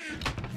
You